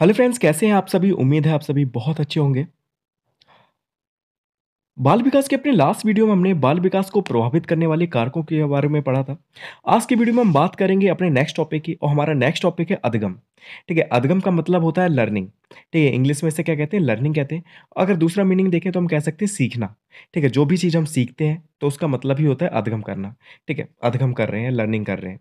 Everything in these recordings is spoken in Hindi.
हेलो फ्रेंड्स, कैसे हैं आप सभी? उम्मीद है आप सभी बहुत अच्छे होंगे। बाल विकास के अपने लास्ट वीडियो में हमने बाल विकास को प्रभावित करने वाले कारकों के बारे में पढ़ा था। आज की वीडियो में हम बात करेंगे अपने नेक्स्ट टॉपिक की और हमारा नेक्स्ट टॉपिक है अधगम। ठीक है, अधगम का मतलब होता है लर्निंग ठीक है इंग्लिश में से क्या कहते हैं? लर्निंग कहते हैं। अगर दूसरा मीनिंग देखें तो हम कह सकते हैं सीखना। ठीक है, जो भी चीज़ हम सीखते हैं तो उसका मतलब ही होता है अधगम करना। ठीक है, अधगम कर रहे हैं लर्निंग कर रहे हैं।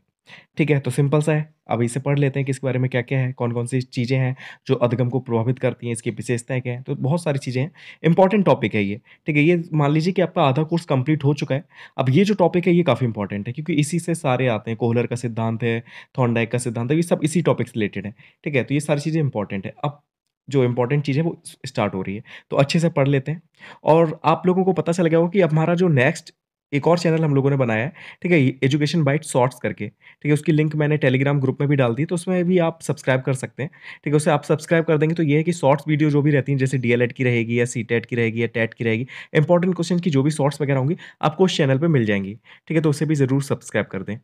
ठीक है, तो सिंपल सा है। अब इसे पढ़ लेते हैं कि इसके बारे में क्या-क्या है, कौन-कौन सी चीज़ें हैं जो अधगम को प्रभावित करती हैं, इसकी विशेषताएँ क्या हैं। तो बहुत सारी चीज़ें हैं, इम्पोर्टेंट टॉपिक है ये, ठीक है। ये मान लीजिए कि आपका आधा कोर्स कंप्लीट हो चुका है। अब ये जो टॉपिक है ये काफ़ी इम्पोर्टेंट है क्योंकि इसी से सारे आते हैं, कोहलर का सिद्धांत है, थॉर्नडाइक का सिद्धांत है, ये सब इसी टॉपिक से रिलेटेड है, ठीक है। तो ये सारी चीज़ें इम्पोर्टेंट है। अब जो इम्पोर्टेंट चीज़ है वो स्टार्ट हो रही है, तो अच्छे से पढ़ लेते हैं और आप लोगों को पता चल गया होगा कि हमारा जो नेक्स्ट एक और चैनल हम लोगों ने बनाया है, ठीक है? एजुकेशन बाइट शॉर्ट्स करके, ठीक है? उसकी लिंक मैंने टेलीग्राम ग्रुप में भी डाल दी, तो उसमें भी आप सब्सक्राइब कर सकते हैं, ठीक है? उसे आप सब्सक्राइब कर देंगे तो ये है कि शॉर्ट्स वीडियो जो भी रहती हैं, जैसे डीएलएड की रहेगी या सीटेट की रहेगी या टेट की रहेगी, इंपॉर्टेंट क्वेश्चन की जो भी शॉर्ट्स वगैरह होंगी, आपको उस चैनल पर मिल जाएँगी ठीक है? तो उसे भी ज़रूर सब्सक्राइब कर दें,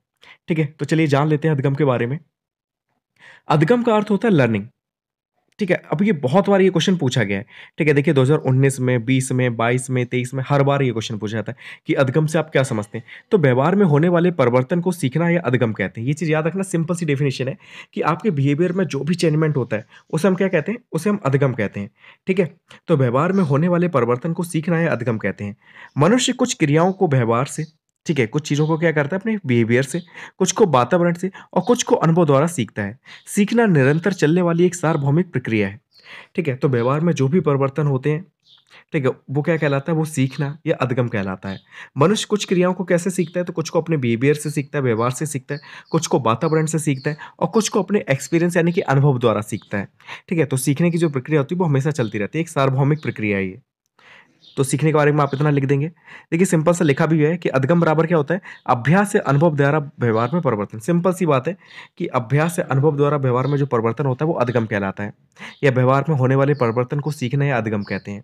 ठीक है? तो चलिए जान लेते हैं अधगम के बारे में। अधगम का अर्थ होता है लर्निंग। ठीक है, अब ये बहुत बार ये क्वेश्चन पूछा गया है। ठीक है, देखिए 2019 में, 20 में, 22 में, 23 में हर बार ये क्वेश्चन पूछा जाता है कि अधगम से आप क्या समझते हैं? तो व्यवहार में होने वाले परिवर्तन को सीखना या अधगम कहते हैं। ये चीज़ याद रखना सिंपल सी डेफिनेशन है कि आपके बिहेवियर में जो भी चेंजमेंट होता है, उसे हम क्या कहते हैं? उसे हम अधगम कहते हैं। ठीक है? तो व्यवहार में होने वाले परिवर्तन को सीखना या अधगम कहते हैं। मनुष्य कुछ क्रियाओं को व्यवहार से ठीक है, कुछ चीज़ों को क्या करता है अपने बिहेवियर से, कुछ को वातावरण से और कुछ को अनुभव द्वारा सीखता है। सीखना निरंतर चलने वाली एक सार्वभौमिक प्रक्रिया है। ठीक है? तो व्यवहार में जो भी परिवर्तन होते हैं, ठीक है? वो क्या कहलाता है? वो सीखना या अधगम कहलाता है। मनुष्य कुछ क्रियाओं को कैसे सीखता है? तो कुछ को अपने बिहेवियर से सीखता है, व्यवहार से सीखता है, कुछ को वातावरण से सीखता है और कुछ को अपने एक्सपीरियंस यानी कि अनुभव द्वारा सीखता है। ठीक है? तो सीखने की जो प्रक्रिया होती है वो हमेशा चलती रहती है। एक सार्वभौमिक प्रक्रिया ये। तो सीखने के बारे में आप इतना लिख देंगे। देखिए सिंपल सा लिखा भी है कि अधगम बराबर क्या होता है? अभ्यास से अनुभव द्वारा व्यवहार में परिवर्तन। सिंपल सी बात है कि अभ्यास से अनुभव द्वारा व्यवहार में जो परिवर्तन होता है वो अधगम कहलाता है। या व्यवहार में होने वाले परिवर्तन को सीखना या अधगम कहते हैं।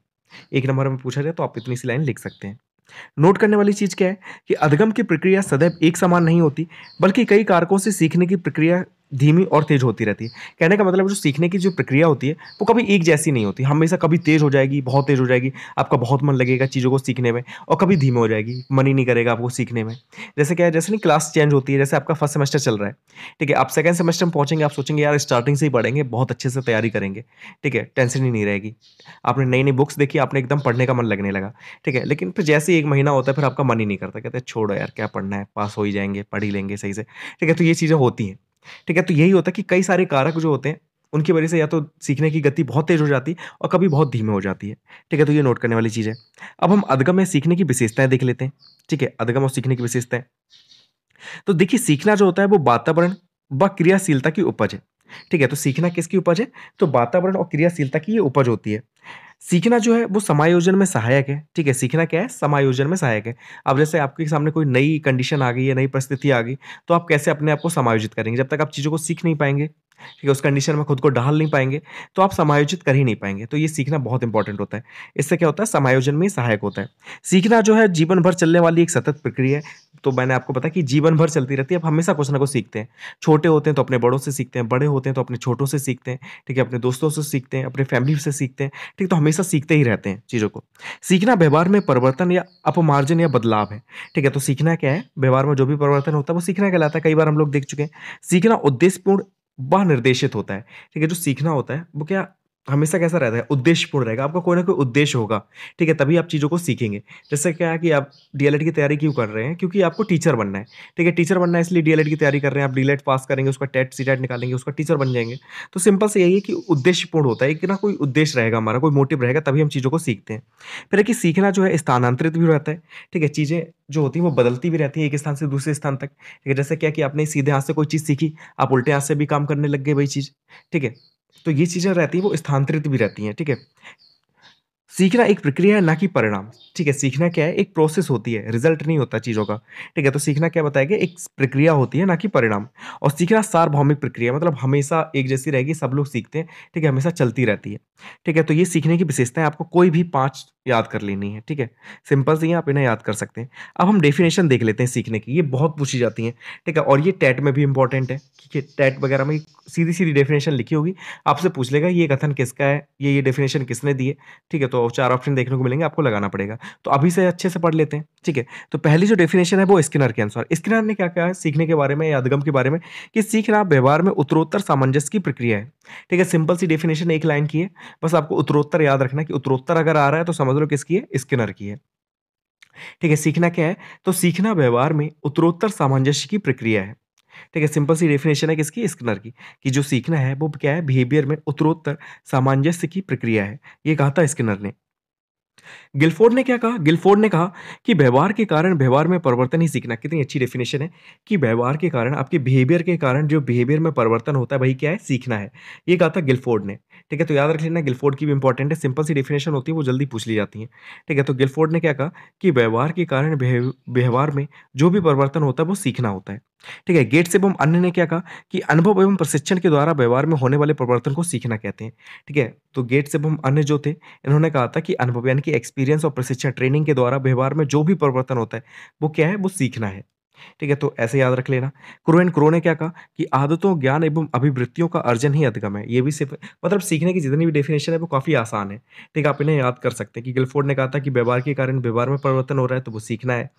एक नंबर में पूछा जाए तो आप इतनी सी लाइन लिख सकते हैं। नोट करने वाली चीज़ क्या है कि अधगम की प्रक्रिया सदैव एक समान नहीं होती, बल्कि कई कारकों से सीखने की प्रक्रिया धीमी और तेज़ होती रहती है। कहने का मतलब जो सीखने की जो प्रक्रिया होती है, वो कभी एक जैसी नहीं होती। हमेशा कभी तेज़ हो जाएगी, बहुत तेज़ हो जाएगी, आपका बहुत मन लगेगा चीज़ों को सीखने में और कभी धीमे हो जाएगी, मन ही नहीं करेगा आपको सीखने में। जैसे क्या है, जैसे नहीं क्लास चेंज होती है, जैसे आपका फ़र्स्ट सेमेस्टर चल रहा है, ठीक है? आप सेकेंड सेमेस्टर में पहुँचेंगे, आप सोचेंगे यार स्टार्टिंग से ही पढ़ेंगे, बहुत अच्छे से तैयारी करेंगे, ठीक है? टेंशन ही नहीं रहेगी। आपने नई-नई बुक्स देखी, आपने एकदम पढ़ने का मन लगने लगा, ठीक है? लेकिन फिर जैसे ही एक महीना होता है, फिर आपका मन ही नहीं करता, कहते छोड़ो यार क्या पढ़ना है, पास हो ही जाएँगे पढ़ ही लेंगे सही से, ठीक है? तो ये चीज़ें होती हैं। ठीक है? तो यही होता है कि कई सारे कारक जो होते हैं, उनकी वजह से या तो सीखने की गति बहुत तेज़ हो जाती है और कभी बहुत धीमे हो जाती है। ठीक है? तो ये नोट करने वाली चीज़ है। अब हम अधगम में सीखने की विशेषताएँ देख लेते हैं। ठीक है? अधगम और सीखने की विशेषताएँ तो देखिए सीखना जो होता है वो वातावरण व क्रियाशीलता की उपज है। ठीक है? तो सीखना किसकी उपज है? तो वातावरण और क्रियाशीलता की ये उपज होती है। सीखना जो है वो समायोजन में सहायक है, ठीक है? सीखना क्या है? समायोजन में सहायक है। अब जैसे आपके सामने कोई नई कंडीशन आ गई है, नई परिस्थिति आ गई, तो आप कैसे अपने आप को समायोजित करेंगे? जब तक आप चीज़ों को सीख नहीं पाएँगे ठीक है? उस कंडीशन में खुद को ढाल नहीं पाएँगे तो आप समायोजित कर ही नहीं पाएँगे तो ये सीखना बहुत इंपॉर्टेंट होता है। इससे क्या होता है? समायोजन में सहायक होता है। सीखना जो है जीवन भर चलने वाली एक सतत प्रक्रिया है। तो मैंने आपको बताया कि जीवन भर चलती रहती है, आप हमेशा कुछ ना कुछ सीखते हैं। छोटे होते हैं तो अपने बड़ों से सीखते हैं, बड़े होते हैं तो अपने छोटों से सीखते हैं, ठीक है? अपने दोस्तों से सीखते हैं, अपने फैमिली से सीखते हैं, ठीक? तो हमेशा सीखते ही रहते हैं चीज़ों को। सीखना व्यवहार में परिवर्तन या अपमार्जन या बदलाव है, ठीक है? तो सीखना क्या है? व्यवहार में जो भी परिवर्तन होता है वो सीखना कहलाता है। कई बार हम लोग देख चुके हैं। सीखना उद्देश्यपूर्ण व निर्देशित होता है, ठीक है? जो सीखना होता है वो क्या हमेशा कैसा रहता है? उद्देश्यपूर्ण रहेगा। आपका कोई ना कोई उद्देश्य होगा, ठीक है? तभी आप चीज़ों को सीखेंगे। जैसे क्या है कि आप डीएलएड की तैयारी क्यों कर रहे हैं? क्योंकि आपको टीचर बनना है, ठीक है? टीचर बनना है इसलिए डीएलएड की तैयारी कर रहे हैं। आप डीएलएड पास करेंगे, उसका टेट, सीटेट निकालेंगे, उसका टीचर बन जाएँगे तो सिंपल से यही है कि उद्देश्यपूर्ण होता है कि ना कोई उद्देश्य रहेगा हमारा, कोई मोटिव रहेगा तभी हम चीज़ों को सीखते हैं। फिर है कि सीखना जो है स्थानांतरित भी रहता है, ठीक है? चीज़ें जो होती हैं वो बदलती भी रहती हैं एक स्थान से दूसरे स्थान तक, ठीक है? जैसे क्या कि आपने सीधे हाथ से कोई चीज़ सीखी, आप उल्टे हाथ से भी काम करने लग गए वही चीज़, ठीक है? तो ये चीज़ें रहती हैं वो स्थानांतरित भी रहती हैं, ठीक है? सीखना एक प्रक्रिया है, ना कि परिणाम। ठीक है, सीखना क्या है? एक प्रोसेस होती है रिज़ल्ट नहीं होता चीज़ों का। ठीक है तो सीखना क्या बताएगा? एक प्रक्रिया होती है, ना कि परिणाम। और सीखना सार्वभौमिक प्रक्रिया मतलब हमेशा एक जैसी रहेगी, सब लोग सीखते हैं। ठीक है, हमेशा चलती रहती है। ठीक है तो ये सीखने की विशेषताएँ आपको कोई भी पाँच याद कर लेनी है। ठीक है, सिंपल सी आप इन्हें याद कर सकते हैं। अब हम डेफिनेशन देख लेते हैं सीखने की, ये बहुत पूछी जाती हैं। ठीक है, और ये टैट में भी इंपॉर्टेंट है। ठीक है टैट वगैरह में सीधी सीधी डेफिनेशन लिखी होगी। आपसे पूछ लेगा, ये कथन किसका है? ये ये डेफिनेशन किसने दी है? ठीक है तो चार ऑप्शन देखने को मिलेंगे, आपको लगाना पड़ेगा। तो अभी से अच्छे से पढ़ लेते हैं, ठीक है? तो पहली जो डेफिनेशन है वो स्किनर के अनुसार स्किनर ने क्या कहा है सीखने के बारे में या अदगम के बारे में? कि सीखना व्यवहार में उत्तरोत्तर सामंजस्य की प्रक्रिया है। ठीक है सिंपल सी डेफिनेशन एक लाइन की है। बस आपको उत्तरोत्तर याद रखना कि उत्तरोत्तर अगर आ रहा है तो समझ लो किसकी है? स्किनर की है। ठीक है, सीखना क्या है? तो सीखना व्यवहार में उत्तरोत्तर सामंजस्य की प्रक्रिया है। ठीक है, सिंपल सी डेफिनेशन है किसकी? स्किनर की, कि जो सीखना है, वो क्या है? बिहेवियर में उत्तरोत्तर सामंजस्य की प्रक्रिया है। ये कहा था स्किनर ने। गिलफोर्ड ने क्या कहा? गिलफोर्ड ने कहा कि व्यवहार के कारण व्यवहार में परिवर्तन ही सीखना। कितनी अच्छी डेफिनेशन है कि व्यवहार के कारण, आपके बिहेवियर के कारण जो बिहेवियर में परिवर्तन होता है, वही क्या है? सीखना है। ये कहा था गिलफोर्ड ने। ठीक है तो याद रख लेना, गिलफोर्ड की भी इंपॉर्टेंट है। सिंपल सी डेफिनेशन होती है, वो जल्दी पूछ ली जाती है। ठीक है तो गिलफोर्ड ने क्या कहा कि व्यवहार के कारण व्यवहार में जो भी परिवर्तन होता है, वो सीखना होता है। ठीक है गेट्स एवं अन्य ने क्या कहा कि अनुभव एवं प्रशिक्षण के द्वारा व्यवहार में होने वाले परिवर्तन को सीखना कहते हैं, ठीक है? तो गेट्स एवं अन्य जो थे, इन्होंने कहा था कि अनुभव यानी कि एक्सपीरियंस और प्रशिक्षण ट्रेनिंग के द्वारा व्यवहार में जो भी परिवर्तन होता है, वो क्या है? वो सीखना है। ठीक है तो ऐसे याद रख लेना। क्रो एंड क्रो ने क्या कहा कि आदतों, ज्ञान एवं अभिवृत्तियों का अर्जन ही अधिगम है। ये भी सिर्फ़ मतलब सीखने की जितनी भी डेफिनेशन है, वो काफ़ी आसान है। ठीक है, आप इन्हें याद कर सकते हैं कि गिलफोर्ड ने कहा था कि व्यवहार के कारण व्यवहार में परिवर्तन हो रहा है तो वो सीखना है।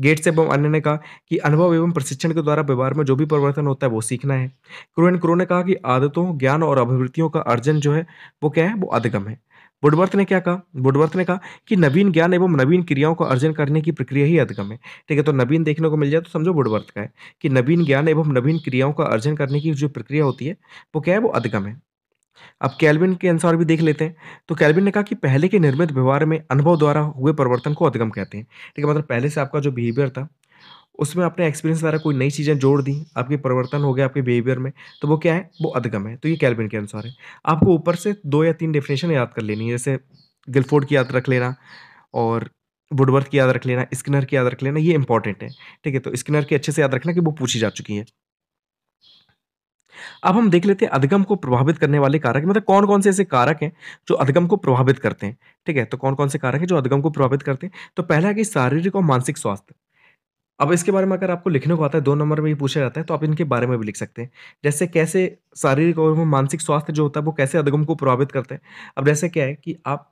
गेट्स एवं अन्य ने कहा कि अनुभव एवं प्रशिक्षण के द्वारा व्यवहार में जो भी परिवर्तन होता है, वो सीखना है। क्रो एंड क्रो ने कहा कि आदतों, ज्ञान और अभिवृत्तियों का अर्जन जो है, वो क्या है? वो अधिगम है। बुडवर्थ ने क्या कहा? बुडवर्थ ने कहा कि नवीन ज्ञान एवं नवीन क्रियाओं का अर्जन करने की प्रक्रिया ही अधिगम है। ठीक है तो नवीन देखने को मिल जाए तो समझो बुडवर्थ का है कि नवीन ज्ञान एवं नवीन क्रियाओं का अर्जन करने की जो प्रक्रिया होती है, वो क्या है? वो अधिगम है। अब कैलविन के अनुसार भी देख लेते हैं। तो कैलविन ने कहा कि पहले के निर्मित व्यवहार में अनुभव द्वारा हुए परिवर्तन को अधिगम कहते हैं। ठीक है मतलब पहले से आपका जो बिहेवियर था उसमें आपने एक्सपीरियंस द्वारा कोई नई चीज़ें जोड़ दी, आपके परिवर्तन हो गया आपके बिहेवियर में तो वो क्या है? वो अधिगम है। तो ये कैलविन के अनुसार है। आपको ऊपर से दो या तीन डेफिनेशन याद कर लेनी है। जैसे गिलफोर्ड की याद रख लेना और वुडवर्थ की याद रख लेना स्किनर की याद रख लेना, ये इंपॉर्टेंट है। ठीक है तो स्किनर की अच्छे से याद रखना कि वो पूछी जा चुकी है। अब हम देख लेते हैं अधिगम को प्रभावित करने वाले कारक। मतलब कौन कौन से ऐसे कारक हैं जो अधिगम को प्रभावित करते हैं? ठीक है तो कौन कौन से कारक हैं जो अधिगम को प्रभावित करते हैं? तो पहला है कि शारीरिक और मानसिक स्वास्थ्य। अब इसके बारे में अगर आपको लिखने को आता है, दो नंबर में ये पूछा जाता है तो आप इनके बारे में भी लिख सकते हैं। जैसे कैसे शारीरिक और मानसिक स्वास्थ्य जो होता है, वो कैसे अधगम को प्रभावित करते हैं। अब जैसे क्या है कि आप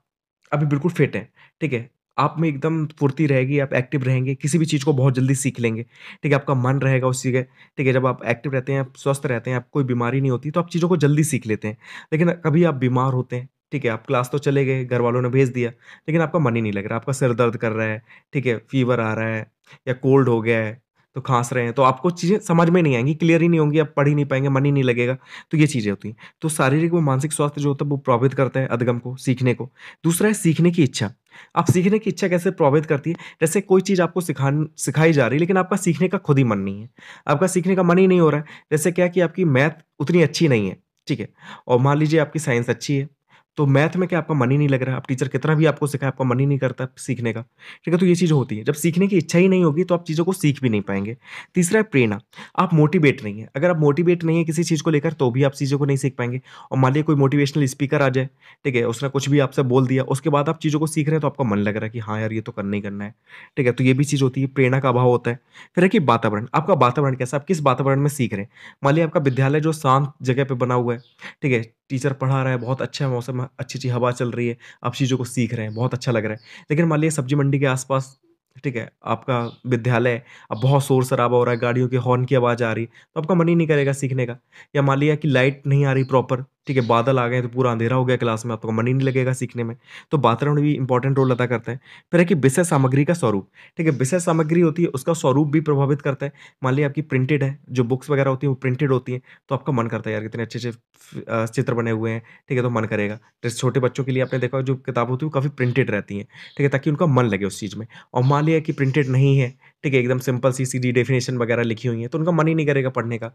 अभी बिल्कुल फिट हैं, ठीक है? आप में एकदम फुर्ती रहेगी, आप एक्टिव रहेंगे, किसी भी चीज़ को बहुत जल्दी सीख लेंगे, ठीक है? आपका मन रहेगा उस चीज़ ठीक है? जब आप एक्टिव रहते हैं, आप स्वस्थ रहते हैं, आप कोई बीमारी नहीं होती तो आप चीज़ों को जल्दी सीख लेते हैं। लेकिन कभी आप बीमार होते हैं ठीक है, आप क्लास तो चले गए, घर वालों ने भेज दिया, लेकिन आपका मन ही नहीं लग रहा, आपका सिर दर्द कर रहा है, ठीक है फीवर आ रहा है या कोल्ड हो गया है तो खांस रहे हैं तो आपको चीज़ें समझ में नहीं आएँगी क्लियर ही नहीं होंगी, आप पढ़ ही नहीं पाएँगे, मन ही नहीं लगेगा तो ये चीज़ें होती हैं। तो शारीरिक व मानसिक स्वास्थ्य जो होता है, वो प्रभावित करता है अदगम को, सीखने को। दूसरा है सीखने की इच्छा। आप सीखने की इच्छा कैसे प्रभावित करती है? जैसे कोई चीज़ आपको सिखा सिखाई जा रही है, लेकिन आपका सीखने का खुद ही मन नहीं है, आपका सीखने का मन ही नहीं हो रहा है, जैसे क्या कि आपकी मैथ उतनी अच्छी नहीं है, ठीक है, और मान लीजिए आपकी साइंस अच्छी है तो मैथ में क्या आपका मन ही नहीं लग रहा? आप टीचर कितना भी आपको सिखाए, आपका मन ही नहीं करता सीखने का। ठीक है तो ये चीज़ होती है, जब सीखने की इच्छा ही नहीं होगी तो आप चीज़ों को सीख भी नहीं पाएँगे। तीसरा है प्रेरणा। आप मोटिवेट नहीं है। अगर आप मोटिवेट नहीं है किसी चीज़ को लेकर तो भी आप चीज़ों को नहीं सीख पाएँगे। और मान लिया कोई मोटिवेशनल स्पीकर आ जाए, ठीक है, उसने कुछ भी आपसे बोल दिया, उसके बाद आप चीज़ों को सीख रहे हैं तो आपका मन लग रहा है कि हाँ यार, ये तो करना ही करना है, ठीक है। तो ये भी चीज़ होती है, प्रेरणा का अभाव होता है। फिर है कि वातावरण, आपका वातावरण कैसा आप किस वातावरण में सीख रहे हैं? मान लिया आपका विद्यालय जो शांत जगह पर बना हुआ है, ठीक है, टीचर पढ़ा रहा है, बहुत अच्छा मौसम अच्छी अच्छी हवा चल रही है, आप चीज़ों को सीख रहे हैं, बहुत अच्छा लग रहा है। लेकिन मान लीजिए सब्ज़ी मंडी के आसपास, ठीक है, आपका विद्यालय, अब बहुत शोर शराबा हो रहा है, गाड़ियों के हॉर्न की आवाज़ आ रही है तो आपका मन ही नहीं करेगा सीखने का। या मान लिया कि लाइट नहीं आ रही प्रॉपर ठीक है, बादल आ गए तो पूरा अंधेरा हो गया क्लास में, आपका मन ही नहीं लगेगा सीखने में। तो वातावरण भी इंपॉर्टेंट रोल अदा करता है। फिर है कि विषय सामग्री का स्वरूप। ठीक है, विषय सामग्री होती है, उसका स्वरूप भी प्रभावित करता है। मान लिया आपकी प्रिंटेड है, जो बुक्स वगैरह होती हैं, वो प्रिंटेड होती हैं तो आपका मन करता है, यार कितने अच्छे अच्छे चित्र बने हुए हैं। ठीक है तो मन करेगा। जैसे छोटे बच्चों के लिए आपने देखा, जो किताब होती है, वो काफ़ी प्रिंटेड रहती हैं। ठीक है, ताकि उनका मन लगे उस चीज़ में। और मान लिया कि प्रिंटेड नहीं है ठीक है, एकदम सिंपल सी, सीधी डेफिनेशन वगैरह लिखी हुई है तो उनका मन ही नहीं करेगा पढ़ने का।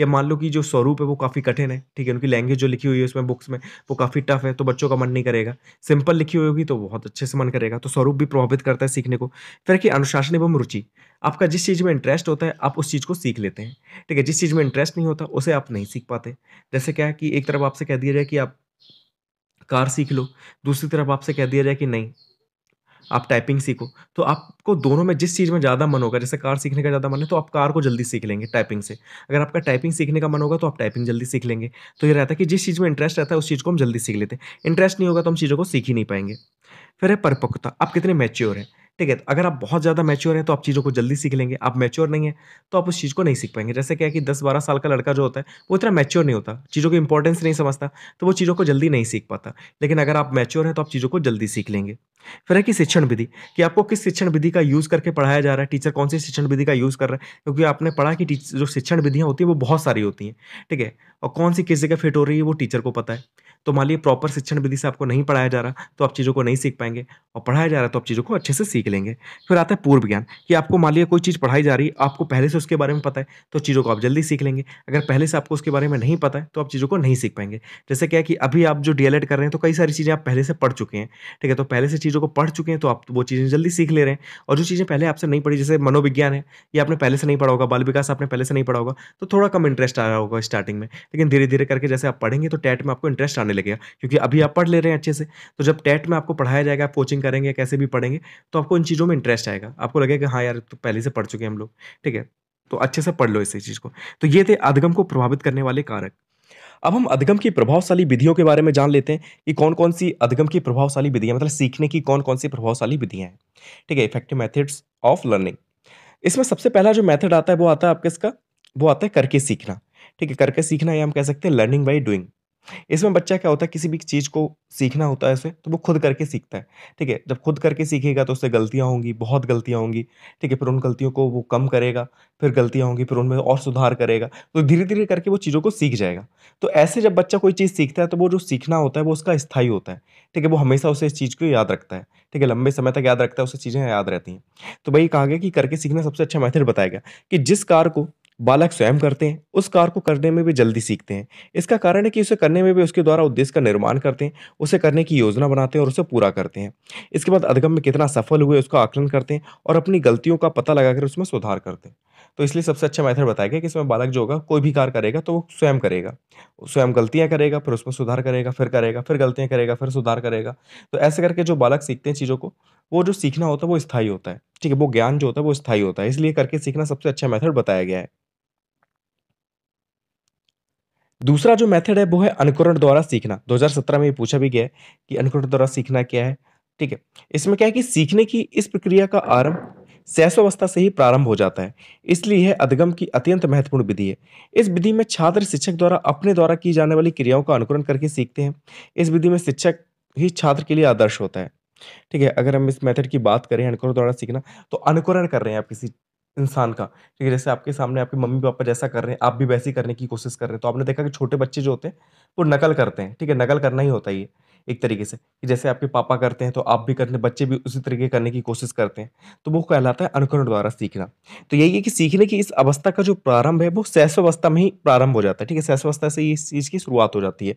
या मान लो कि जो स्वरूप है वो काफ़ी कठिन है, ठीक है, उनकी लैंग्वेज जो लिखी हुई है उसमें बुक्स में, वो काफ़ी टफ है तो बच्चों का मन नहीं करेगा। सिंपल लिखी हुई होगी तो बहुत अच्छे से मन करेगा तो स्वरूप भी प्रभावित करता है सीखने को। फिर कि अनुशासन एवं रुचि। आपका जिस चीज़ में इंटरेस्ट होता है, आप उस चीज़ को सीख लेते हैं, ठीक है, जिस चीज़ में इंटरेस्ट नहीं होता, उसे आप नहीं सीख पाते। जैसे क्या है कि एक तरफ़ आपसे कह दिया जाए कि आप कार सीख लो, दूसरी तरफ़ आपसे कह दिया जाए कि नहीं आप टाइपिंग सीखो तो आपको दोनों में जिस चीज़ में ज़्यादा मन होगा, जैसे कार सीखने का ज़्यादा मन है तो आप कार को जल्दी सीख लेंगे टाइपिंग से। अगर आपका टाइपिंग सीखने का मन होगा तो आप टाइपिंग जल्दी सीख लेंगे। तो ये रहता है कि जिस चीज़ में इंटरेस्ट रहता है, उस चीज़ को हम जल्दी सीख लेते हैं। इंटरेस्ट नहीं होगा तो हम चीज़ों को सीख ही नहीं पाएँगे। फिर है परिपक्वता, आप कितने मैच्योर हैं? ठीक है तो अगर आप बहुत ज़्यादा मैच्योर हैं तो आप चीज़ों को जल्दी सीख लेंगे। आप मैच्योर नहीं है तो आप उस चीज़ को नहीं सीख पाएँगे। जैसे क्या है कि दस बारह साल का लड़का जो होता है, वो इतना मैच्योर नहीं होता, चीज़ों की इंपॉर्टेंस नहीं समझता तो वो चीज़ों को जल्दी नहीं सीख पाता। लेकिन अगर आप मैच्योर हैं तो आप चीज़ों को जल्दी सीख लेंगे। फिर है कि शिक्षण विधि, कि आपको किस शिक्षण विधि का यूज़ करके पढ़ाया जा रहा है? टीचर कौन सी शिक्षण विधि का यूज़ कर रहा है? क्योंकि आपने पढ़ा कि जो शिक्षण विधियाँ होती हैं वो बहुत सारी होती हैं, ठीक है? और कौन सी किस जगह फिट हो रही है वो टीचर को पता है। तो मान लीजिए प्रॉपर शिक्षण विधि से आपको नहीं पढ़ाया जा रहा तो आप चीज़ों को नहीं सीख पाएँगे और पढ़ाया जा रहा तो आप चीज़ों को अच्छे से सीख लेंगे। फिर आता है पूर्व ज्ञान कि आपको मान लीजिए कोई चीज़ पढ़ाई जा रही है, आपको पहले से उसके बारे में पता है तो चीज़ों को आप जल्दी सीख लेंगे। अगर पहले से आपको उसके बारे में नहीं पता है तो आप चीज़ों को नहीं सीख पाएँगे। जैसे क्या कि अभी आप जो डी कर रहे हैं तो कई सारी चीज़ें आप पहले से पढ़ चुके हैं, ठीक है? तो पहले से चीज़ों को पढ़ चुके हैं तो आप वो चीज़ें जल्दी सीख ले रहे हैं। और जो चीज़ें पहले आपसे नहीं पढ़ी, जैसे मनोविज्ञान है, ये आपने पहले से नहीं पढ़ा होगा, बाल विकास आपने पहले से नहीं पढ़ा होगा तो थोड़ा कम इंटरेस्ट आ रहा होगा स्टार्टिंग में। लेकिन धीरे धीरे करके जैसे आप पढ़ेंगे तो टैट में आपको इंटरेस्ट आने लगेगा क्योंकि अभी आप पढ़ ले रहे हैं अच्छे से। तो जब टेट में आपको पढ़ाया जाएगा, आप कोचिंग करेंगे, कैसे भी पढ़ेंगे तो आपको इन चीज़ों में इंटरेस्ट आएगा। आपको लगेगा हाँ यार तो पहले से पढ़ चुके हैं हम लोग, ठीक है? तो अच्छे से पढ़ लो इस चीज़ को। तो ये थे अधगम को प्रभावित करने वाले कारक। अब हम अधगम की प्रभावशाली विधियों के बारे में जान लेते हैं कि कौन कौन सी अधगम की प्रभावशाली विधियाँ मतलब सीखने की कौन कौन सी प्रभावशाली विधियाँ हैं, ठीक है? इफ़ेक्टिव मेथड्स ऑफ़ लर्निंग इसमें सबसे पहला जो मेथड आता है, वो आता है आपके इसका, वो आता है करके सीखना, ठीक है? करके सीखना या हम कह सकते हैं लर्निंग बाई डूइंग इसमें बच्चा क्या होता है, किसी भी चीज़ को सीखना होता है उसे तो वो खुद करके सीखता है। ठीक है, जब खुद करके सीखेगा तो उससे गलतियाँ होंगी, बहुत गलतियाँ होंगी। ठीक है, फिर उन गलतियों को वो कम करेगा, फिर गलतियाँ होंगी, फिर उनमें और सुधार करेगा तो धीरे धीरे करके वो चीज़ों को सीख जाएगा। तो ऐसे जब बच्चा कोई चीज़ सीखता है तो वो जो सीखना होता है, वो उसका स्थायी होता है। ठीक है, वो हमेशा उसे इस चीज़ को याद रखता है। ठीक है, लंबे समय तक याद रखता है, उसे चीज़ें याद रहती हैं। तो भाई कहा गया कि करके सीखना सबसे अच्छा मेथड बताया गया कि जिस कार को बालक स्वयं करते हैं, उस कार्य को करने में भी जल्दी सीखते हैं। इसका कारण है कि उसे करने में भी उसके द्वारा उद्देश्य का निर्माण करते हैं, उसे करने की योजना बनाते हैं और उसे पूरा करते हैं। इसके बाद अधगम में कितना सफल हुए, उसका आकलन करते हैं और अपनी गलतियों का पता लगाकर उसमें सुधार करते हैं। तो इसलिए सबसे अच्छा मेथड बताया गया कि इसमें बालक जो होगा, कोई भी कार्य करेगा तो वो स्वयं करेगा। स्वयं गलतियाँ करेगा, फिर उसमें सुधार करेगा, फिर करेगा, फिर गलतियाँ करेगा, फिर सुधार करेगा। तो ऐसे करके जो बालक सीखते हैं चीज़ों को, वो जो सीखना होता है वो स्थायी होता है। ठीक है, वो ज्ञान जो होता है वो स्थायी होता है। इसलिए करके सीखना सबसे अच्छा मेथड बताया गया है। दूसरा जो मेथड है, वो है अनुकरण द्वारा सीखना। 2017 में ये पूछा भी गया है कि अनुकरण द्वारा सीखना क्या है, ठीक है? इसमें क्या है कि सीखने की इस प्रक्रिया का आरंभ शैशवावस्था से ही प्रारंभ हो जाता है। इसलिए यह अधगम की अत्यंत महत्वपूर्ण विधि है। इस विधि में छात्र शिक्षक द्वारा अपने द्वारा की जाने वाली क्रियाओं का अनुकरण करके सीखते हैं। इस विधि में शिक्षक ही छात्र के लिए आदर्श होता है। ठीक है, अगर हम इस मेथड की बात करें, अनुकरण द्वारा सीखना तो अनुकरण कर रहे हैं आप किसी इंसान का, ठीक है? जैसे आपके सामने आपके मम्मी-पापा जैसा कर रहे हैं, आप भी वैसे ही करने की कोशिश कर रहे हैं। तो आपने देखा कि छोटे बच्चे जो होते हैं, वो नकल करते हैं, ठीक है? नकल करना ही होता है ये। एक तरीके से कि जैसे आपके पापा करते हैं तो आप भी करने बच्चे भी उसी तरीके करने की कोशिश करते हैं। तो वो कहलाता है अनुकरण द्वारा सीखना। तो यही है कि सीखने की इस अवस्था का जो प्रारंभ है, वो शैशवावस्था में ही प्रारंभ हो जाता है, ठीक है? शैशवावस्था से ही इस चीज़ की शुरुआत हो जाती है।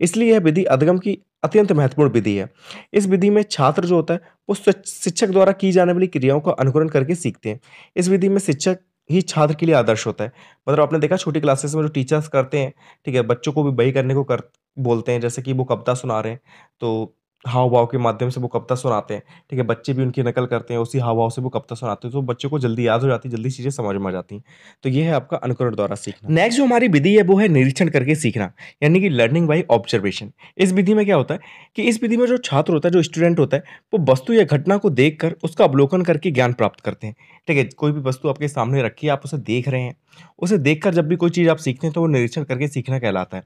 इसलिए यह विधि अधगम की अत्यंत महत्वपूर्ण विधि है। इस विधि में छात्र जो होता है, वो शिक्षक द्वारा की जाने वाली क्रियाओं का अनुकरण करके सीखते हैं। इस विधि में शिक्षक ही छात्र के लिए आदर्श होता है। मतलब आपने देखा छोटी क्लासेस में जो टीचर्स करते हैं, ठीक है? बच्चों को भी बही करने को कर बोलते हैं जैसे कि वो कविता सुना रहे हैं तो हाव-भाव के माध्यम से वो कविता सुनाते हैं, ठीक है? बच्चे भी उनकी नकल करते हैं, उसी हाव-भाव से वो कविता सुनाते हैं, तो बच्चों को जल्दी याद हो जाती है, जल्दी चीज़ें समझ में आ जाती हैं। तो ये है आपका अनुकरण द्वारा सीखना। नेक्स्ट जो हमारी विधि है वो है निरीक्षण करके सीखना, यानी कि लर्निंग बाई ऑब्जर्वेशन। इस विधि में क्या होता है कि इस विधि में जो छात्र होता है, जो स्टूडेंट होता है, वो वस्तु या घटना को देखकर उसका अवलोकन करके ज्ञान प्राप्त करते हैं, ठीक है? कोई भी वस्तु आपके सामने रखी है, आप उसे देख रहे हैं, उसे देखकर जब भी कोई चीज़ आप सीखते हैं, तो वो निरीक्षण करके सीखना कहलाता है।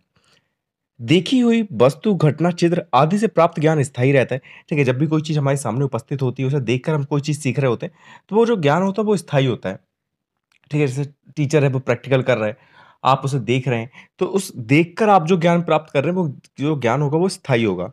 देखी हुई वस्तु, घटना, चित्र आदि से प्राप्त ज्ञान स्थायी रहता है। ठीक है, जब भी कोई चीज़ हमारे सामने उपस्थित होती है, उसे देखकर हम कोई चीज़ सीख रहे होते हैं तो वो जो ज्ञान होता है, वो स्थायी होता है। ठीक है, जैसे टीचर है, वो प्रैक्टिकल कर रहा है, आप उसे देख रहे हैं तो उस देखकर आप जो ज्ञान प्राप्त कर रहे हैं, वो जो ज्ञान होगा, वो स्थायी होगा।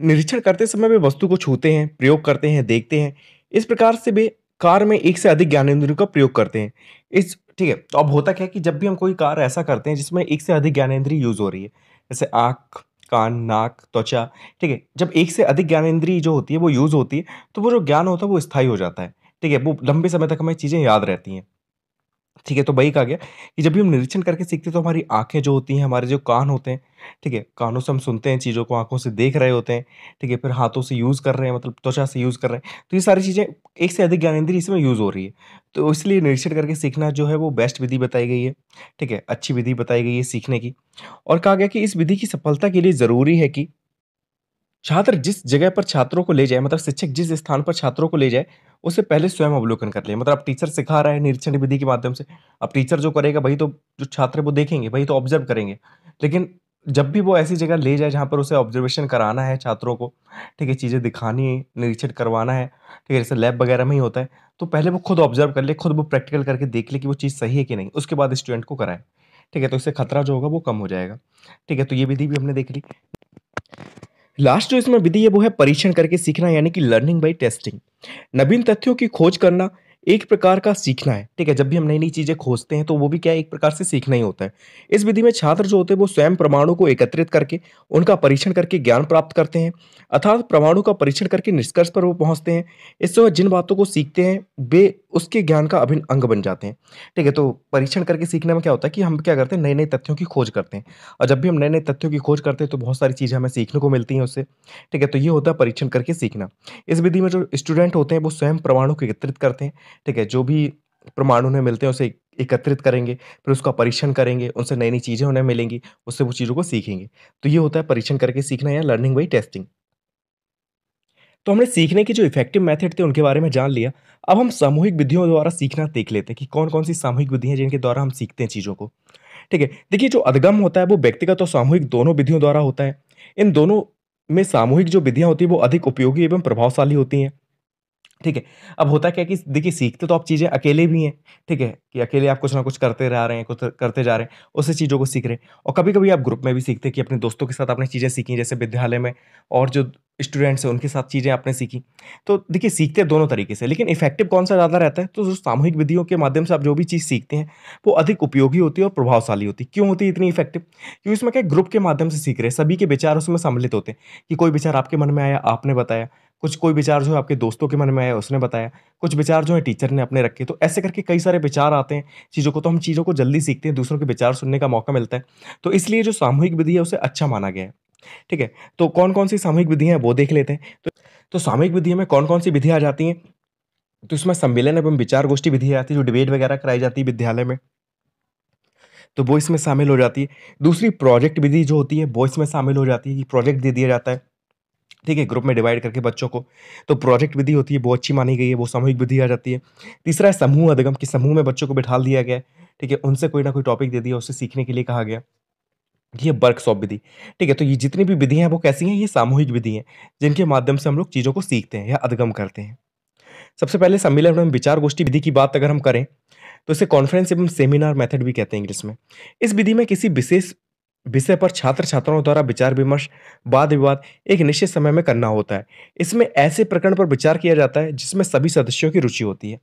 निरीक्षण करते समय वे वस्तु को छूते हैं, प्रयोग करते हैं, देखते हैं। इस प्रकार से वे कार में एक से अधिक ज्ञान इंद्रियों का प्रयोग करते हैं। इस, ठीक है तो अब होता क्या है कि जब भी हम कोई कार ऐसा करते हैं जिसमें एक से अधिक ज्ञान ज्ञानेंद्रिय यूज़ हो रही है, जैसे आँख, कान, नाक, त्वचा, ठीक है, जब एक से अधिक ज्ञान ज्ञानेंद्रिय जो होती है वो यूज़ होती है तो वो जो ज्ञान होता है वो स्थायी हो जाता है। ठीक है, वो लंबे समय तक हमें चीज़ें याद रहती हैं। ठीक है, तो वही कहा गया कि जब भी हम निरीक्षण करके सीखते हैं तो हमारी आँखें जो होती हैं, हमारे जो कान होते हैं, ठीक है? कानों से हम सुनते हैं चीज़ों को, आँखों से देख रहे होते हैं, ठीक है? फिर हाथों से यूज़ कर रहे हैं मतलब त्वचा से यूज़ कर रहे हैं। तो ये सारी चीज़ें एक से अधिक ज्ञानेंद्रिय इसमें यूज़ हो रही है। तो इसलिए निरीक्षण करके सीखना जो है वो बेस्ट विधि बताई गई है, ठीक है? अच्छी विधि बताई गई है सीखने की और कहा गया कि इस विधि की सफलता के लिए ज़रूरी है कि छात्र जिस जगह पर छात्रों को ले जाए मतलब शिक्षक जिस स्थान पर छात्रों को ले जाए, उसे पहले स्वयं अवलोकन कर ले। मतलब अब टीचर सिखा रहा है निरीक्षण विधि के माध्यम से, अब टीचर जो करेगा वही तो जो छात्र वो देखेंगे, वही तो ऑब्ज़र्व करेंगे। लेकिन जब भी वो ऐसी जगह ले जाए जहाँ पर उसे ऑब्ज़र्वेशन कराना है छात्रों को, ठीक है, चीज़ें दिखानी है, निरीक्षण करवाना है, ठीक है, जैसे लैब वगैरह में ही होता है, तो पहले वो खुद ऑब्ज़र्व कर ले, खुद वो प्रैक्टिकल करके देख ले कि वो चीज़ सही है कि नहीं, उसके बाद स्टूडेंट को कराए। ठीक है, तो इससे खतरा जो होगा वो कम हो जाएगा। ठीक है, तो ये विधि भी हमने देख ली। लास्ट जो इसमें विधि है वो है परीक्षण करके सीखना, यानी कि लर्निंग बाई टेस्टिंग नवीन तथ्यों की खोज करना एक प्रकार का सीखना है, ठीक है? जब भी हम नई नई चीज़ें खोजते हैं तो वो भी क्या एक प्रकार से सीखना ही होता है। इस विधि में छात्र जो होते हैं, वो स्वयं प्रमाणों को एकत्रित करके, उनका परीक्षण करके ज्ञान प्राप्त करते हैं, अर्थात प्रमाणों का परीक्षण करके निष्कर्ष पर वो पहुँचते हैं। इससे वह जिन बातों को सीखते हैं, वे उसके ज्ञान का अभिन्न अंग बन जाते हैं, ठीक है? तो परीक्षण करके सीखने में क्या होता है कि हम क्या करते हैं नए नए तथ्यों की खोज करते हैं, और जब भी हम नए नए तथ्यों की खोज करते हैं तो बहुत सारी चीज़ें हमें सीखने को मिलती हैं उससे, ठीक है? तो ये होता है परीक्षण करके सीखना। इस विधि में जो स्टूडेंट होते हैं, वो स्वयं प्रमाणों को एकत्रित करते हैं ठीक है, जो भी प्रमाण उन्हें मिलते हैं, उसे एकत्रित करेंगे, फिर उसका परीक्षण करेंगे, उनसे नई नई चीज़ें उन्हें मिलेंगी, उससे वो चीज़ों को सीखेंगे। तो ये होता है परीक्षण करके सीखना या लर्निंग बाई टेस्टिंग। तो हमने सीखने के जो इफ़ेक्टिव मेथड थे, उनके बारे में जान लिया। अब हम सामूहिक विधियों द्वारा सीखना देख लेते हैं कि कौन कौन सी सामूहिक विधि हैं, जिनके द्वारा हम सीखते हैं चीज़ों को। ठीक है, देखिए, जो अधगम होता है, वो व्यक्तिगत और सामूहिक दोनों विधियों द्वारा होता है। इन दोनों में सामूहिक जो विधियाँ होती है, वो अधिक उपयोगी एवं प्रभावशाली होती हैं। ठीक है? अब होता क्या कि देखिए, सीखते तो आप चीज़ें अकेले भी हैं, ठीक है? कि अकेले आप कुछ ना कुछ करते रह रहे हैं, कुछ करते जा रहे हैं उससे चीज़ों को सीख रहे हैं। और कभी कभी आप ग्रुप में भी सीखते हैं कि अपने दोस्तों के साथ आपने चीज़ें सीखी, जैसे विद्यालय में, और जो स्टूडेंट्स हैं, उनके साथ चीज़ें आपने सीखी। तो देखिए, सीखते हैं दोनों तरीके से, लेकिन इफ़ेक्टिव कौन सा ज़्यादा रहता है? तो जो सामूहिक विधियों के माध्यम से आप जो भी चीज़ सीखते हैं, वो अधिक उपयोगी होती है और प्रभावशाली होती है। क्यों होती है इतनी इफ़ेक्टिव? क्योंकि इसमें क्या ग्रुप के माध्यम से सीख रहे हैं, सभी के विचार उसमें सम्मिलित होते हैं, कि कोई विचार आपके मन में आया, आपने बताया। कुछ कोई विचार जो है आपके दोस्तों के मन में आया उसने बताया। कुछ विचार जो है टीचर ने अपने रखे तो ऐसे करके कई सारे विचार आते हैं। चीज़ों को तो हम चीज़ों को जल्दी सीखते हैं दूसरों के विचार सुनने का मौका मिलता है। तो इसलिए जो सामूहिक विधि है उसे अच्छा माना गया है। ठीक है? तो कौन कौन सी सामूहिक विधियाँ हैं वो देख लेते हैं। तो, तो सामूहिक विधियों में कौन कौन सी विधियाँ आ जाती हैं? तो इसमें सम्मेलन एवं विचार गोष्ठी विधि आती है जो डिबेट वगैरह कराई जाती है विद्यालय में। तो वो इसमें शामिल हो जाती है। दूसरी प्रोजेक्ट विधि जो होती है वो इसमें शामिल हो जाती है कि प्रोजेक्ट दे दिया जाता है। ठीक है ग्रुप में डिवाइड करके बच्चों को। तो प्रोजेक्ट विधि होती है, वो अच्छी मानी गई है, वो सामूहिक विधि आ जाती है। तीसरा है समूह अधिगम, कि समूह में बच्चों को बिठा दिया गया ठीक है, उनसे कोई ना कोई टॉपिक दे दिया उससे सीखने के लिए कहा गया। ये वर्कशॉप विधि, ठीक है तो ये जितनी भी विधियाँ हैं, वो कैसी हैं? ये सामूहिक विधि हैं, जिनके माध्यम से हम लोग चीज़ों को सीखते हैं या अधिगम करते हैं। सबसे पहले सम्मेलन एवं विचार गोष्ठी विधि की बात अगर हम करें तो इसे कॉन्फ्रेंस एवं सेमिनार मेथड भी कहते हैं इंग्लिश में। इस विधि में किसी विशेष विषय पर छात्र छात्राओं द्वारा विचार विमर्श, वाद विवाद एक निश्चित समय में करना होता है। इसमें ऐसे प्रकरण पर विचार किया जाता है जिसमें सभी सदस्यों की रुचि होती है।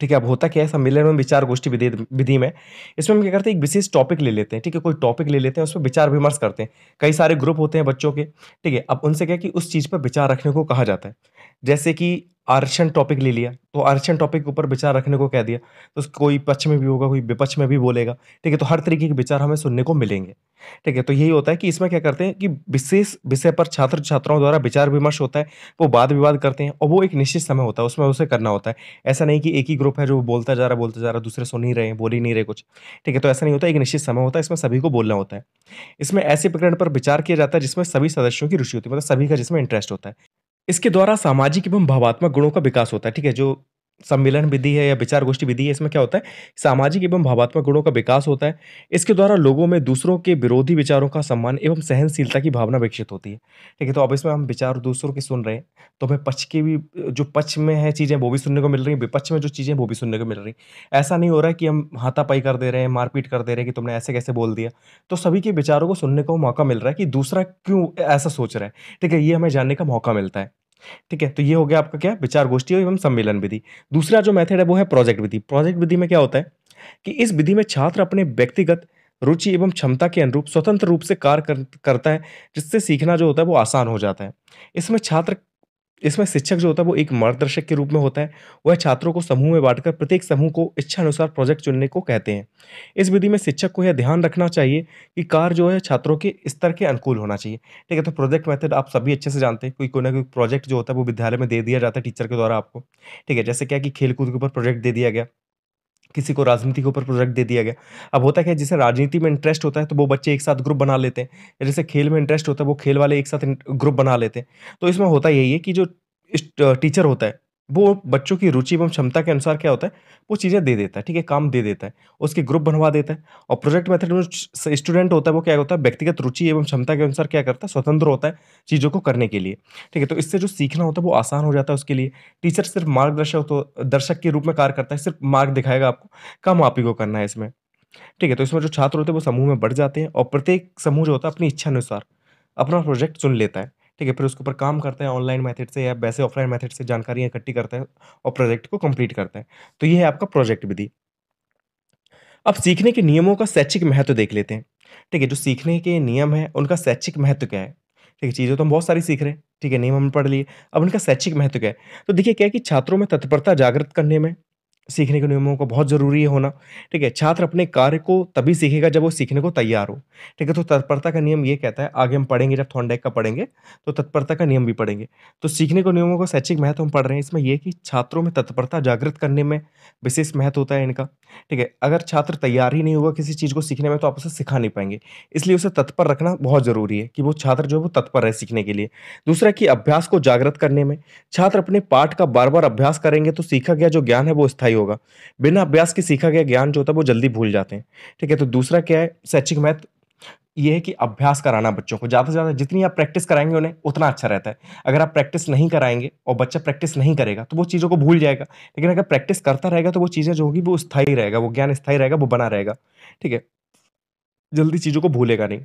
ठीक है, अब होता क्या है, सम्मेलन में विचार गोष्ठी विधि विधि में। इसमें हम क्या करते हैं, एक विशेष टॉपिक ले लेते हैं। ठीक है, कोई टॉपिक ले लेते हैं उस पर विचार विमर्श करते हैं। कई सारे ग्रुप होते हैं बच्चों के। ठीक है, अब उनसे क्या कि उस चीज़ पर विचार रखने को कहा जाता है। जैसे कि आरक्षण टॉपिक ले लिया तो आरक्षण टॉपिक के ऊपर विचार रखने को कह दिया तो कोई पक्ष में भी होगा, कोई विपक्ष में भी बोलेगा, ठीक है तो हर तरीके के विचार हमें सुनने को मिलेंगे, ठीक है तो यही होता है कि इसमें क्या करते हैं कि विशेष विषय पर छात्र छात्राओं द्वारा विचार विमर्श होता है, वो वाद विवाद करते हैं, और वो एक निश्चित समय होता है, उसमें उसे करना होता है, ऐसा नहीं कि एक ही ग्रुप है जो बोलता जा रहा, बोलता जा रहा, दूसरे सुन ही रहे बोल ही नहीं रहे कुछ, ठीक है तो ऐसा नहीं होता, एक निश्चित समय होता है, इसमें सभी को बोलना होता है, इसमें ऐसे प्रकरण पर विचार किया जाता है जिसमें सभी सदस्यों की रुचि होती है मतलब सभी का जिसमें इंटरेस्ट होता है इसके द्वारा सामाजिक एवं भावात्मक गुणों का विकास होता है ठीक है जो सम्मेलन विधि है या विचार गोष्ठी विधि है, इसमें क्या होता है? सामाजिक एवं भावात्मक गुणों का विकास होता है। इसके द्वारा लोगों में दूसरों के विरोधी विचारों का सम्मान एवं सहनशीलता की भावना विकसित होती है। ठीक है तो अब इसमें हम विचार दूसरों के सुन रहे हैं तो हमें पक्ष की भी, जो पक्ष में है चीज़ें, वो भी सुनने को मिल रही हैं, विपक्ष में जो चीज़ें वो भी सुनने को मिल रही ऐसा नहीं हो रहा है कि हम हाथापाई कर दे रहे हैं, मारपीट कर दे रहे हैं कि तुमने ऐसे कैसे बोल दिया। तो सभी के विचारों को सुनने को मौका मिल रहा है कि दूसरा क्यों ऐसा सोच रहा है? ठीक है, ये हमें जानने का मौका मिलता है। ठीक है तो ये हो गया आपका क्या? विचार गोष्ठी एवं सम्मेलन विधि। दूसरा जो मेथड है वो है प्रोजेक्ट विधि। प्रोजेक्ट विधि में क्या होता है कि इस विधि में छात्र अपने व्यक्तिगत रुचि एवं क्षमता के अनुरूप स्वतंत्र रूप से कार्य कर, करता है जिससे सीखना जो होता है वो आसान हो जाता है। इसमें छात्र इसमें शिक्षक जो होता है, वो एक मार्गदर्शक के रूप में होता है। वह छात्रों को समूह में बांटकर प्रत्येक समूह को इच्छा अनुसार प्रोजेक्ट चुनने को कहते हैं। इस विधि में शिक्षक को यह ध्यान रखना चाहिए कि कार जो है, छात्रों के स्तर के अनुकूल होना चाहिए। ठीक है तो प्रोजेक्ट मेथड आप सभी अच्छे से जानते हैं, कोई कोई ना कोई प्रोजेक्ट जो होता है, वो विद्यालय में दे दिया जाता है टीचर के द्वारा आपको। ठीक है, जैसे क्या कि खेलकूद के ऊपर प्रोजेक्ट दे दिया गया। किसी को राजनीति के ऊपर प्रोजेक्ट दे दिया गया। अब होता क्या है, जिसे राजनीति में इंटरेस्ट होता है तो वो बच्चे एक साथ ग्रुप बना लेते हैं। जैसे खेल में इंटरेस्ट होता है, वो खेल वाले एक साथ ग्रुप बना लेते हैं। तो इसमें होता यही है कि जो टीचर होता है वो बच्चों की रुचि एवं क्षमता के अनुसार क्या होता है? वो चीज़ें दे देता है, ठीक है? काम दे देता है, उसके ग्रुप बनवा देता है और प्रोजेक्ट मेथड में स्टूडेंट होता है, वो क्या होता है? व्यक्तिगत रुचि एवं क्षमता के अनुसार क्या करता है? स्वतंत्र होता है चीज़ों को करने के लिए, ठीक है? तो इससे जो सीखना होता है, वो आसान हो जाता है उसके लिए। टीचर सिर्फ़ मार्गदर्शक तो दर्शक के रूप में कार्य करता है, सिर्फ़ मार्ग दिखाएगा आपको, कम आप ही को करना है इसमें, ठीक है? तो इसमें जो छात्र होते हैं, वो समूह में बढ़ जाते हैं और प्रत्येक समूह जो होता है, अपनी इच्छा अनुसार अपना प्रोजेक्ट चुन लेता है। ठीक है, फिर उसके ऊपर काम करते हैं ऑनलाइन मेथड से या वैसे ऑफलाइन मेथड से जानकारियाँ इकट्ठी करते हैं और प्रोजेक्ट को कंप्लीट करते हैं। तो ये है आपका प्रोजेक्ट विधि। अब सीखने के नियमों का शैक्षिक महत्व देख लेते हैं। ठीक है, जो सीखने के नियम है, उनका शैक्षिक महत्व क्या है? ठीक है, चीज़ें तो हम बहुत सारी सीख रहे हैं। ठीक है, नियम हमने पढ़ लिए। अब उनका शैक्षिक महत्व क्या है? तो देखिए, क्या है कि छात्रों में तत्परता जागृत करने में सीखने के नियमों को बहुत ज़रूरी है होना, ठीक है? छात्र अपने कार्य को तभी सीखेगा जब वो सीखने को तैयार हो, ठीक है? तो तत्परता का नियम ये कहता है आगे हम पढ़ेंगे जब थॉर्नडाइक का पढ़ेंगे, तो तत्परता का नियम भी पढ़ेंगे। तो सीखने के नियमों का शैक्षिक महत्व हम पढ़ रहे हैं, इसमें यह कि छात्रों में तत्परता जागृत करने में विशेष महत्व होता है इनका, ठीक है? अगर छात्र तैयार ही नहीं होगा किसी चीज़ को सीखने में तो आप उसे सिखा नहीं पाएँगे इसलिए उसे तत्पर रखना बहुत ज़रूरी है कि वो छात्र जो है वो तत्पर रहे सीखने के लिए। दूसरा कि अभ्यास को जागृत करने में, छात्र अपने पाठ का बार-बार अभ्यास करेंगे तो सीखा गया जो ज्ञान है वो स्थायी होगा। बिना बिना अभ्यास के सीखा गया ज्ञान जो होता है, वो जल्दी भूल जाते हैं। ठीक है तो दूसरा क्या है? शैक्षिक महत्व ये है कि अभ्यास कराना बच्चों को। ज़्यादा से ज़्यादा जितनी आप प्रैक्टिस कराएँगे उन्हें, उतना अच्छा रहता है। अगर आप प्रैक्टिस नहीं कराएँगे और बच्चा प्रैक्टिस नहीं करेगा तो वो चीज़ों को भूल जाएगा। लेकिन अगर प्रैक्टिस करता रहेगा तो वो चीज़ें जो होगी, वो स्थायी रहेगा, वो ज्ञान स्थायी रहेगा, वो बना रहेगा। ठीक है, जल्दी चीज़ों को भूलेगा नहीं।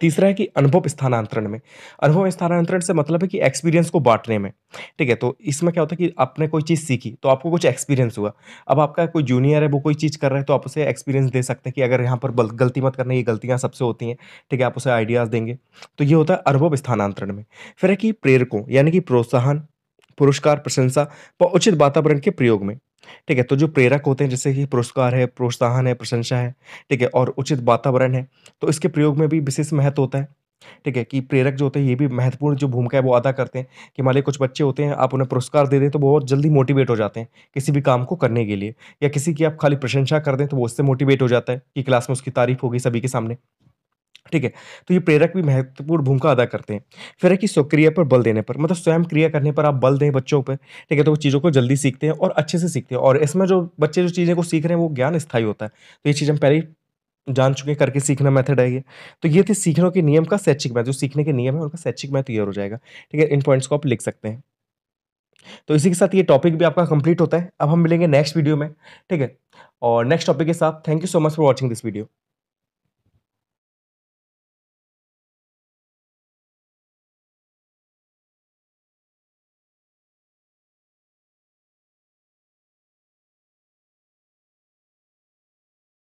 तीसरा है कि अनुभव स्थानांतरण में। अनुभव स्थानांतरण से मतलब है कि एक्सपीरियंस को बांटने में। ठीक है तो इसमें क्या होता है कि आपने कोई चीज़ सीखी तो आपको कुछ एक्सपीरियंस हुआ। अब आपका कोई जूनियर है, वो कोई चीज़ कर रहा है तो आप उसे एक्सपीरियंस दे सकते हैं कि अगर यहाँ पर गलती मत करना, ये गलतियाँ सबसे होती हैं। ठीक है, आप उसे आइडियाज़ देंगे। तो ये होता है अनुभव स्थानांतरण में। फिर है कि प्रेरकों, यानी कि प्रोत्साहन, पुरस्कार, प्रशंसा व उचित वातावरण के प्रयोग में। ठीक है तो जो प्रेरक होते हैं, जैसे कि पुरस्कार है, प्रोत्साहन है, प्रशंसा है, ठीक है, और उचित वातावरण है तो इसके प्रयोग में भी विशेष महत्व होता है, ठीक है, कि प्रेरक जो होते हैं, ये भी महत्वपूर्ण जो भूमिका है, वो अदा करते हैं, कि मान लीजिए कुछ बच्चे होते हैं, आप उन्हें पुरस्कार दे दें तो बहुत जल्दी मोटिवेट हो जाते हैं, किसी भी काम को करने के लिए, या किसी की आप खाली प्रशंसा कर दें तो वो उससे मोटिवेट हो जाता है, कि क्लास में उसकी तारीफ़ होगी सभी के सामने। ठीक है? तो ये प्रेरक भी महत्वपूर्ण भूमिका अदा करते हैं। फिर है कि स्वक्रिया पर बल देने पर मतलब स्वयं क्रिया करने पर आप बल दें बच्चों पर ठीक है? तो वो चीज़ों को जल्दी सीखते हैं और अच्छे से सीखते हैं। और इसमें जो बच्चे जो चीज़ें को सीख रहे हैं, वो ज्ञान स्थायी होता है। तो ये चीज़ हम पहले जान चुके हैं, करके सीखना मेथड है ये। तो ये थे सीखने के नियम का शैक्षिक महत्व। जो सीखने के नियम है, उनका शैक्षिक महत्व ये हो जाएगा, ठीक है? इन पॉइंट्स को आप लिख सकते हैं। तो इसी के साथ ये टॉपिक भी आपका कंप्लीट होता है। अब हम मिलेंगे नेक्स्ट वीडियो में, ठीक है? और नेक्स्ट टॉपिक के साथ thank you so much for watching this video